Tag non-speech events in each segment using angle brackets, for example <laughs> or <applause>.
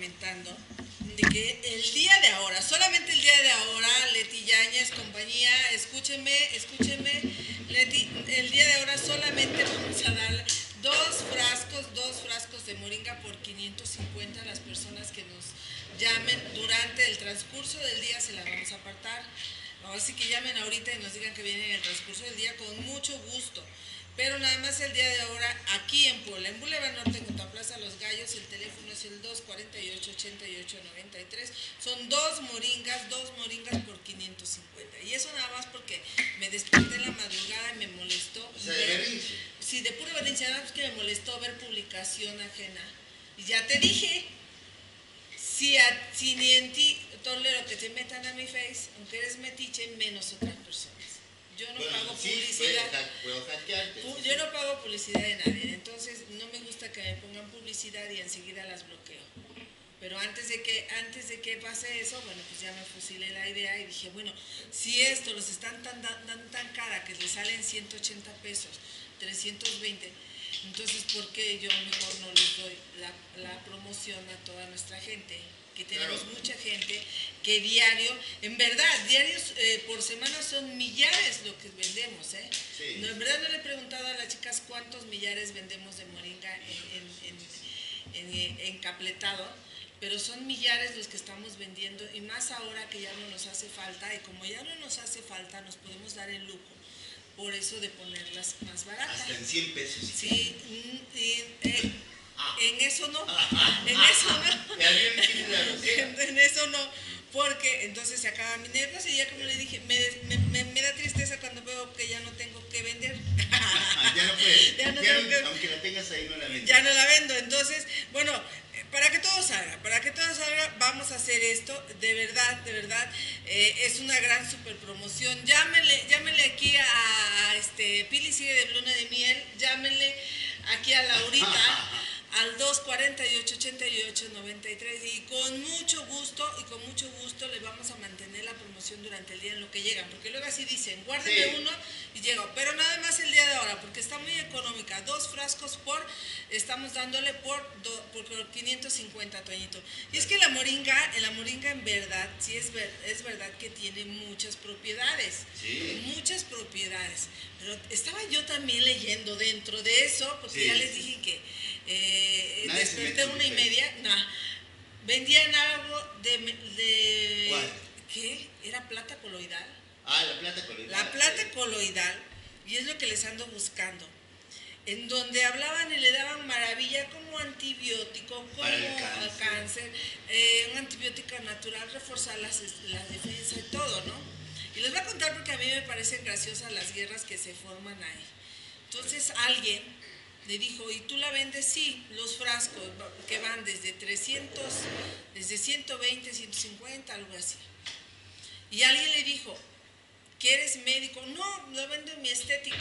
comentando de que el día de ahora, solamente el día de ahora, Leti Yañez, compañía, escúchenme, escúchenme, Leti, el día de ahora solamente vamos a dar dos frascos, dos frascos de moringa por 550 a las personas que nos llamen durante el transcurso del día, se las vamos a apartar. Así que llamen ahorita y nos digan que vienen en el transcurso del día con mucho gusto. Pero nada más el día de ahora, aquí en Puebla, en Boulevard Norte, junto a Plaza Los Gallos, el teléfono es el 248-8893. Son dos moringas, dos moringas por 550. Y eso nada más porque me desperté en la madrugada y me molestó. O sea, de ver-. Sí, de pura violencia, nada más que me molestó ver publicación ajena. Y ya te dije, si, a, si ni en ti tolero que te metan a mi face, aunque eres metiche, menos otras personas. Yo no Bueno, pago sí, publicidad. puedo, hack- puedo hackearte. Pu- sí, Yo sí. no pago publicidad de nadie, entonces no me gusta que me pongan publicidad y enseguida las bloqueo. Pero antes de que antes de que pase eso, bueno, pues ya me fusilé la idea y dije, bueno, si esto los están tan, dando tan cara que les salen 180 pesos, 320, entonces ¿por qué yo mejor no les doy la, la promoción a toda nuestra gente? Que tenemos Claro. mucha gente que diario, en verdad, diarios eh, por semana son millares lo que vendemos, ¿eh? Sí. No, en verdad no le he preguntado a las chicas cuántos millares vendemos de moringa en, en, en- en- encapletado, pero son millares los que estamos vendiendo y más ahora que ya no nos hace falta y como ya no nos hace falta nos podemos dar el lujo por eso de ponerlas más baratas. Hasta en 100 pesos. Sí, mm, y, eh, Ah. en eso no, en eso no. <laughs> <laughs> En, en eso no, porque entonces se acaba mi negocio y ya como le dije, me, me- me- me da tristeza cuando veo que ya no tengo que vender. Ya no puedes. <laughs> Ya no Ya tengo que- aunque la tengas ahí, no la vendes. ya no la vendo. Entonces, bueno, eh, para que todo salga, para que todo salga, vamos a hacer esto. De verdad, de verdad, eh, es una gran super promoción. Llámenle, llámenle aquí a, a, este Pili sigue de luna de miel, llámenle aquí a Laurita. <laughs> al 248-88-93 y con mucho gusto y con mucho gusto le vamos a mantener la promoción durante el día en lo que llegan, porque luego así dicen, guárdeme Sí. uno y llega, pero nada más el día de ahora, porque está muy económica, dos frascos por, estamos dándole por, do- por 550, Toñito. Y es que la moringa, la moringa en verdad, sí es, ver- es verdad que tiene muchas propiedades, Sí. muchas propiedades, pero estaba yo también leyendo dentro de eso, porque Sí. ya les dije que eh, se desperté una y media, nah, vendían algo de, de ¿Cuál? ¿qué? ¿Era plata coloidal? Ah, la plata coloidal. La plata sí. coloidal, y es lo que les ando buscando, en donde hablaban y le daban maravilla como antibiótico, como cáncer. cáncer, eh, un antibiótico natural, reforzar las, la defensa y todo, ¿no? Y les voy a contar porque a mí me parecen graciosas las guerras que se forman ahí. Entonces alguien le dijo, ¿y tú la vendes? Sí, los frascos que van desde 300, desde 120, 150, algo así. Y alguien le dijo, que eres médico. No, la vendo en mi estética.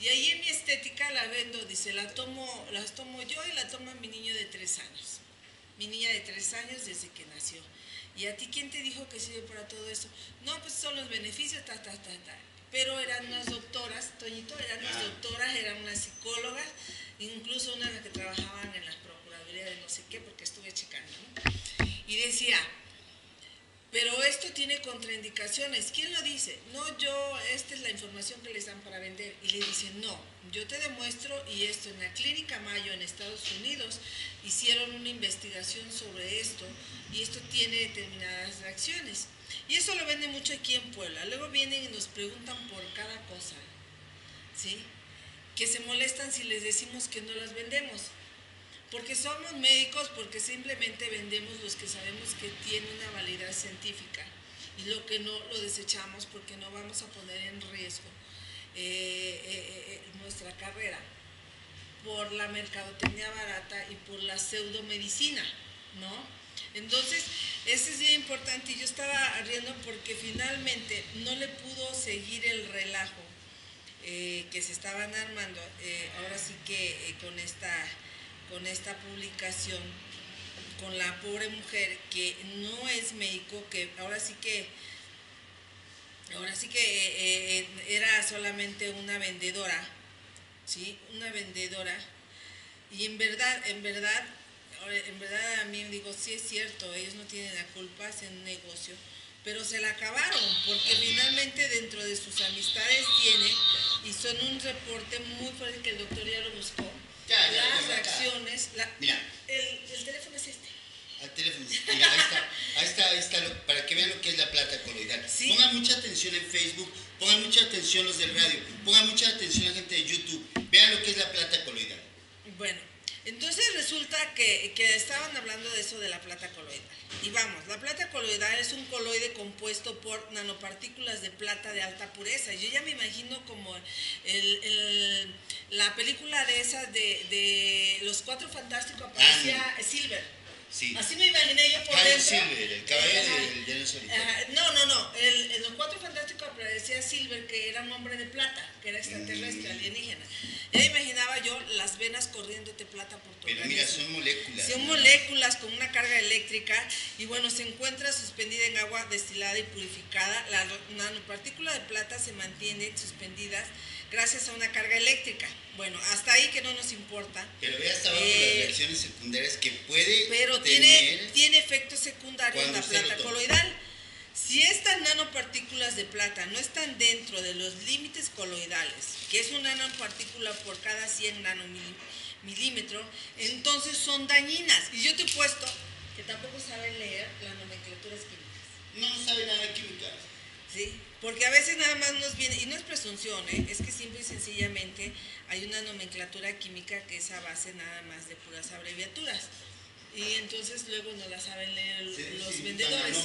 Y ahí en mi estética la vendo, dice, la tomo, las tomo yo y la toma mi niño de tres años. Mi niña de tres años desde que nació. ¿Y a ti quién te dijo que sirve para todo eso? No, pues son los beneficios, ta, ta, ta, ta. Pero eran unas doctoras, Toñito, eran unas Ah. doctoras, eran unas psicólogas, incluso unas que trabajaban en las procuradurías de no sé qué, porque estuve checando, ¿no? Y decía, pero esto tiene ¿Quién lo dice? No, yo, esta es la información que les dan para vender. Y le dicen, no, yo te demuestro, y esto en la Clínica Mayo en Estados Unidos hicieron una investigación sobre esto, y esto tiene determinadas reacciones. Y eso lo venden mucho aquí en Puebla. Luego vienen y nos preguntan por cada cosa, ¿sí? Que se molestan si les decimos que no las vendemos. Porque somos médicos, porque simplemente vendemos los que sabemos que tiene una validez científica lo que no lo desechamos porque no vamos a poner en riesgo eh, eh, eh, nuestra carrera por la mercadotecnia barata y por la pseudomedicina, ¿no? Entonces, eso es bien importante y yo estaba riendo porque finalmente no le pudo seguir el relajo que se estaban armando, ahora sí que con esta con esta publicación con la pobre mujer que no es médico, que ahora sí que ahora sí que eh, eh, era solamente una vendedora, ¿sí? Una vendedora. Y en verdad, en verdad, en verdad a mí digo, sí es cierto, ellos no tienen la culpa, hacen un negocio, pero se la acabaron, porque finalmente dentro de sus amistades tiene, y son un reporte muy fuerte que el doctor ya lo buscó, Ya, ya, las ya, la- Mira, el, el teléfono es este. al teléfono. Mira, ahí está, ahí está, ahí está, lo- para que vean lo que es la plata coloidal. Sí. Pongan mucha atención en Facebook, pongan mucha atención los del radio, pongan mucha atención la gente de YouTube. Vean lo que es la plata coloidal. Bueno, entonces resulta que, que estaban hablando de eso de la plata coloidal. Y vamos, la plata coloidal es un coloide compuesto por nanopartículas de plata de alta pureza. Yo ya me imagino como el- el- la película de esas de, de Los Cuatro Fantásticos aparecía Silver. Sí. Así me imaginé yo por Kyle dentro. Silver, el caballero del Solitario. Ajá, No, no, no. El- en los cuatro fantásticos aparecía Silver, que era un hombre de plata, que era extraterrestre, Mm. alienígena. Ya imaginaba yo las venas corriéndote plata por tu Pero mira, son moléculas. Son ¿no? moléculas con una carga eléctrica y bueno, se encuentra suspendida en agua destilada y purificada. La nanopartícula de plata se mantiene suspendidas gracias a una carga eléctrica. Bueno, hasta ahí que no nos importa. Pero ve hasta abajo Eh, las reacciones secundarias que puede Pero tener. tiene, tiene efectos secundarios la plata coloidal. Si estas nanopartículas de plata no están dentro de los límites coloidales, que es una nanopartícula por cada 100 nanomilímetros, entonces son dañinas. Y yo te he puesto que tampoco saben leer las nomenclaturas químicas. No, no sabe nada de química. ¿sí? Porque a veces nada más nos viene, y no es presunción, ¿eh? es que simple y sencillamente hay una nomenclatura química que es a base nada más de puras abreviaturas. Y entonces luego no la saben leer Sí, los sí, vendedores.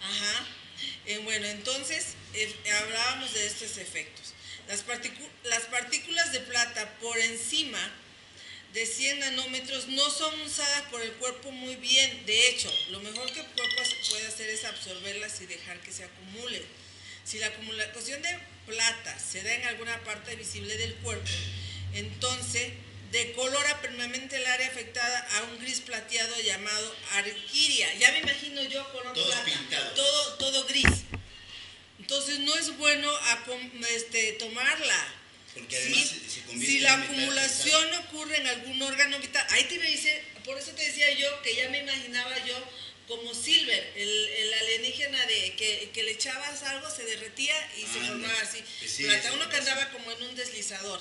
Ajá. Eh, bueno, entonces eh, hablábamos de estos efectos. Las, las partículas de plata por encima de 100 nanómetros no son usadas por el cuerpo muy bien. De hecho, lo mejor que el cuerpo puede hacer es absorberlas y dejar que se acumulen. Si la acumulación de plata se da en alguna parte visible del cuerpo, entonces decolora permanente el área afectada a un gris plateado llamado arquiria. Ya me imagino yo color Todo plata, pintado. todo, todo gris. Entonces no es bueno acom- este, tomarla. Porque además Sí, se, convierte si la acumulación ocurre en algún órgano vital, ahí te dice, por eso te decía yo que ya me imaginaba yo como Silver, el, el alienígena de que, que le echabas algo, se derretía y se Ándale. formaba así. Sí, plata, uno que andaba como en un deslizador.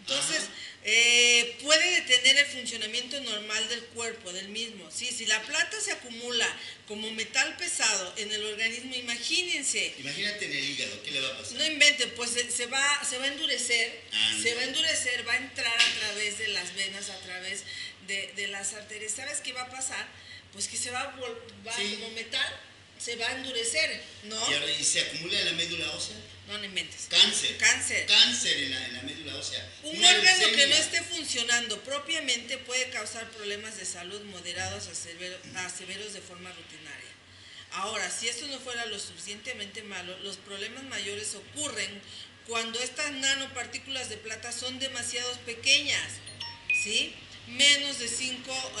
Entonces, eh, puede detener el funcionamiento normal del cuerpo, del mismo. Sí, si la plata se acumula como metal pesado en el organismo, imagínense, Imagínate en el hígado, ¿qué le va a pasar? no invente, pues se, se va, se va a endurecer, se va a endurecer, va a entrar a través de las venas, a través de, de las arterias. ¿Sabes qué va a pasar? Pues que se va, a va Sí. como metal, se va a endurecer, ¿no? Y, ahora, y se acumula en la médula ósea. No, no inventes. Cáncer. Cáncer. Cáncer en la, en la médula ósea. Un órgano que no esté funcionando propiamente puede causar problemas de salud moderados a, severo- a severos de forma rutinaria. Ahora, si esto no fuera lo suficientemente malo, los problemas mayores ocurren cuando estas nanopartículas de plata son demasiado pequeñas, ¿sí? Menos de 5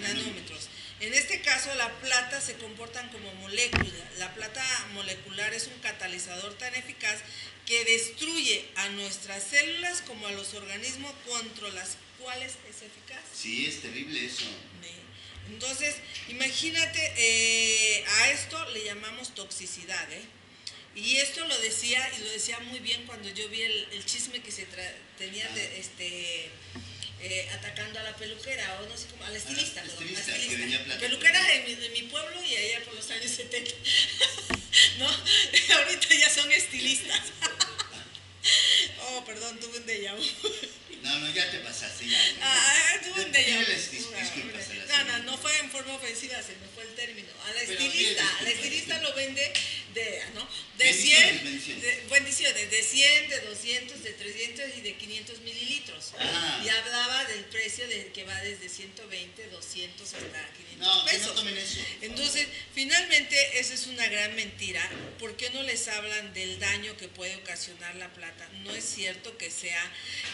nanómetros. En este caso, la plata se comportan como molécula. La plata molecular es un catalizador tan eficaz que destruye a nuestras células como a los organismos contra las cuales es eficaz. Sí, es terrible eso. Entonces, imagínate, eh, a esto le llamamos toxicidad, ¿eh? Y esto lo decía, y lo decía muy bien cuando yo vi el, el chisme que se tenía de, este, eh, atacando a la peluquera, o no sé cómo, a la estilista. Perdón, que. Peluquera de mi, de mi pueblo y allá por los años 70. <laughs> ¿No? <laughs> Ahorita ya son estilistas. <laughs> oh, perdón, tuve un déjà vu. No, no, ya te pasaste, ya. Ah, tuve un déjà vu. Pídeles dis- disculpas a la No, no, no fue en forma ofensiva, se me fue el término. A la estilista, a la estilista lo vende de, ¿no? De Bendiciones, 100, bendiciones. de, bendiciones, de 100, de 200, de 300 y de 500 mililitros. Ah. Y hablaba del precio de, que va desde 120, 200 hasta 500 No, pesos. no tomen eso. Entonces, finalmente, esa es una gran mentira. ¿Por qué no les hablan del daño que puede ocasionar la plata? No es cierto que sea,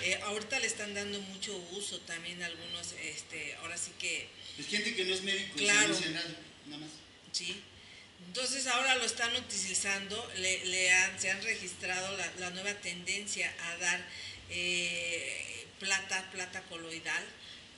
eh, ahorita le están dando mucho uso también algunos, este, ahora sí que, Es gente que no es médico, y Claro. se nada, nada más. sí. Entonces ahora lo están utilizando, le, le han, se han registrado la, la nueva tendencia a dar eh, plata, plata coloidal,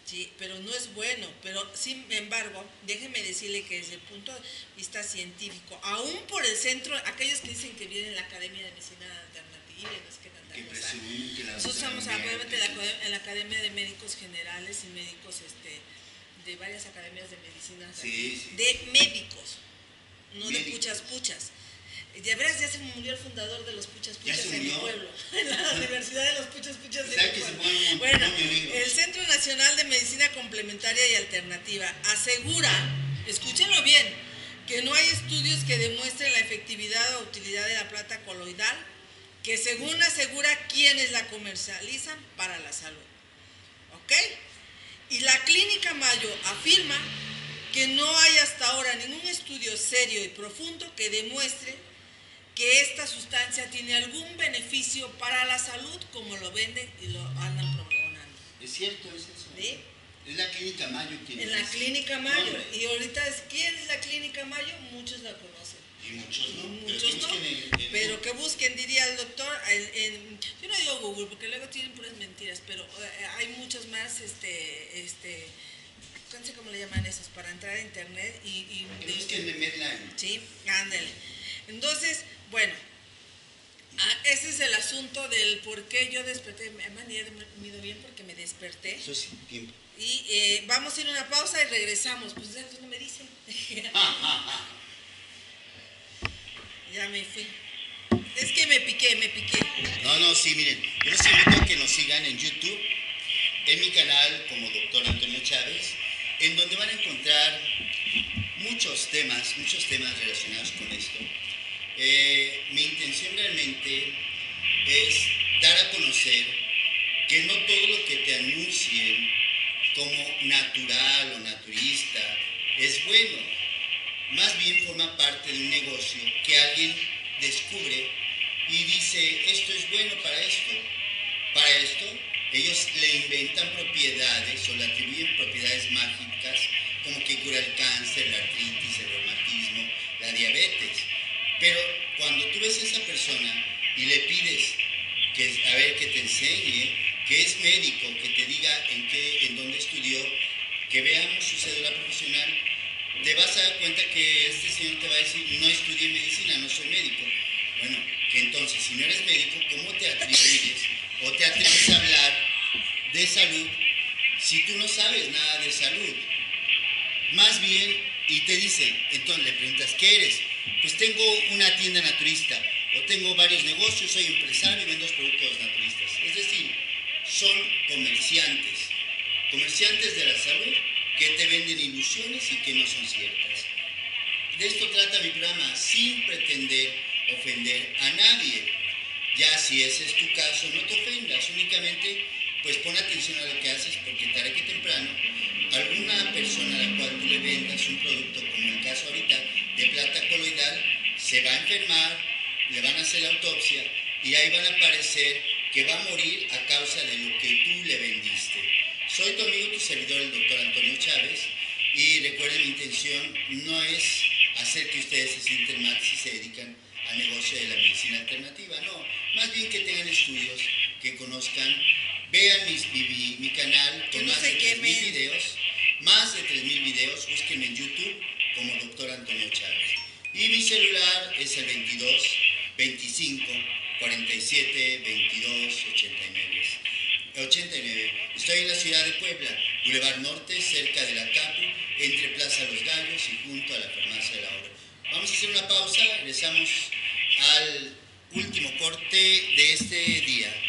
Sí, pero no es bueno. Pero sin embargo, déjeme decirle que desde el punto de vista científico, aún por el centro, aquellos que dicen que vienen la Academia de Medicina Alternativa, no es que Nosotros estamos obviamente en la Academia de Médicos Generales y médicos este, de varias academias de medicina. Sí, sí. De médicos, no de puchas puchas. De veras ya se murió el fundador de los puchas ¿Ya puchas en mi pueblo, <laughs> en la Universidad de los puchas puchas de mi pueblo. Bueno, el Centro Nacional de Medicina Complementaria y Alternativa asegura, escúchenlo bien, que no hay estudios que demuestren la efectividad o utilidad de la plata coloidal, que según asegura quienes la comercializan para la salud. ¿Ok? Y la Clínica Mayo afirma que no hay hasta ahora ningún estudio serio y profundo que demuestre que esta sustancia tiene algún beneficio para la salud como lo venden y lo andan promocionando. Es cierto, es eso. ¿Sí? Es la clínica Mayo quien En la. Clínica Mayo. Y ahorita es, ¿quién es la Clínica Mayo? Muchos la conocen. Y muchos no. Muchos pero no, pero que busquen, diría el doctor, en- yo no digo Google porque luego tienen puras mentiras, pero eh, hay muchos más, este, este, no sé cómo le llaman esos, para entrar a internet y... y Que busquen en Medline. Sí, ándale. Entonces, bueno, ah, ese es el asunto del por qué yo desperté, me he dormido bien porque me desperté. Eso sí, tiempo. Y eh, vamos a ir a una pausa y regresamos. Pues ya no me dicen. <laughs> ya me fui. Es que me piqué, me piqué. No, no, sí, miren, yo les invito a que nos sigan en YouTube, en mi canal como Doctor Antonio Chávez, en donde van a encontrar muchos temas, muchos temas relacionados con esto. Eh, mi intención realmente es dar a conocer que no todo lo que te anuncien como natural o naturista es bueno. Más bien forma parte de un negocio que alguien descubre y dice, esto es bueno para esto. Para esto, ellos le inventan propiedades o le atribuyen propiedades mágicas como que cura el cáncer, la artritis, el reumatismo, la diabetes. Pero cuando tú ves a esa persona y le pides que, a ver, que te enseñe, que es médico, que te diga en, qué, en dónde estudió, que veamos su cédula profesional, te vas a dar cuenta que este señor te va a decir, no estudié medicina, no soy médico. Bueno, que entonces, si no eres médico, ¿cómo te atribuyes o te atreves a hablar de salud si tú no sabes nada de salud? Más bien, y te dicen, entonces le preguntas, ¿qué eres? Pues tengo una tienda naturista, o tengo varios negocios, soy empresario y vendo productos naturistas. Es decir, son comerciantes, comerciantes de la salud que te venden ilusiones y que no son ciertas. De esto trata mi programa, sin pretender ofender a nadie. Ya si ese es tu caso, no te ofendas, únicamente pues pon atención a lo que haces porque tarde que temprano alguna persona a la cual tú le vendas un producto, como en el caso ahorita de plata coloidal, se va a enfermar, le van a hacer la autopsia y ahí van a aparecer que va a morir a causa de lo que tú le vendiste. Soy tu amigo, tu servidor, el doctor Antonio Chávez, y recuerden, mi intención no es hacer que ustedes se sienten mal si se dedican al negocio de la medicina alternativa, no, más bien que tengan estudios, que conozcan, vean mis- mi, canal con no más de 3.000 quemen. videos, más de 3.000 videos, búsquenme en YouTube como doctor Antonio Chávez. Y mi celular es el 22 25 47 22 89. 89. Estoy en la ciudad de Puebla, Boulevard Norte, cerca de la CAPU, entre Plaza Los Gallos y junto a la Farmacia del Ahorro. Vamos a hacer una pausa, regresamos al último corte de este día.